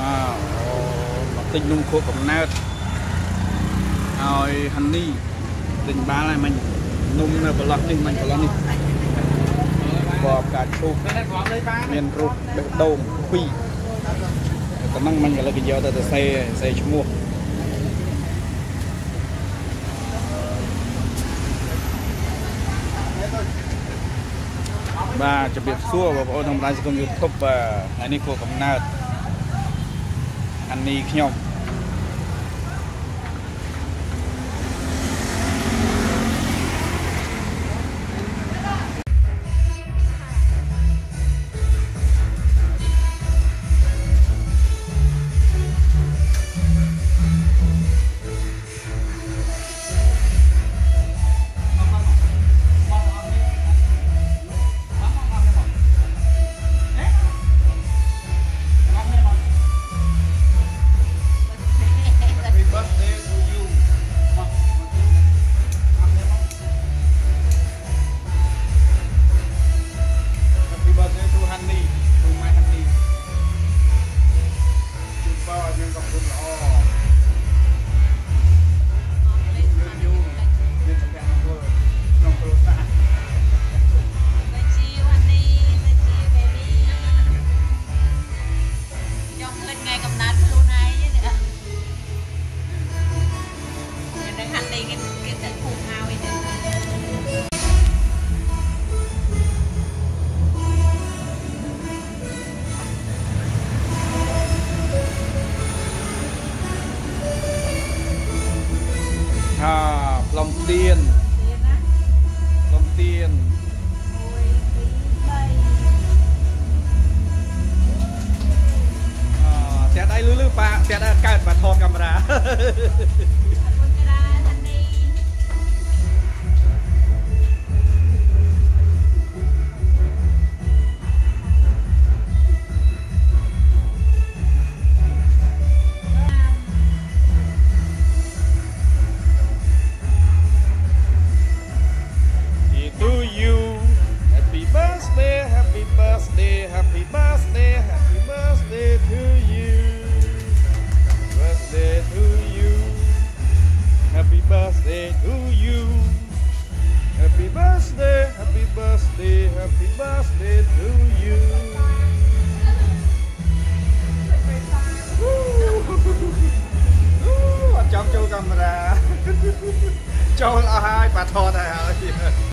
មកមកទិញនំខួបកំណើតឲ្យហាន់នេះទិញបានហើយមិញនំនៅប្រឡោះនេះមិញប្រឡោះនេះបបកាឈូកមានរូបបេះដូងពីរតែហ្នឹងមិញឥឡូវគេយកទៅទៅសេសេឈ្មោះបាទជំរាបសួរបងប្អូនក្នុងបណ្ដាញសង្គម YouTube បាទថ្ងៃនេះគួរកំណើត អានីខ្ញុំ ថាផ្លុំទៀនផ្លុំទៀនអឺតែដៃលឺលឺប៉ាតែដៃកើតបាថតកាមេរ៉ា birthday, happy birthday to you. Woo! អត់ចង់ចូលកាមេរ៉ាចូលអស់ហើយបាទថតហើយ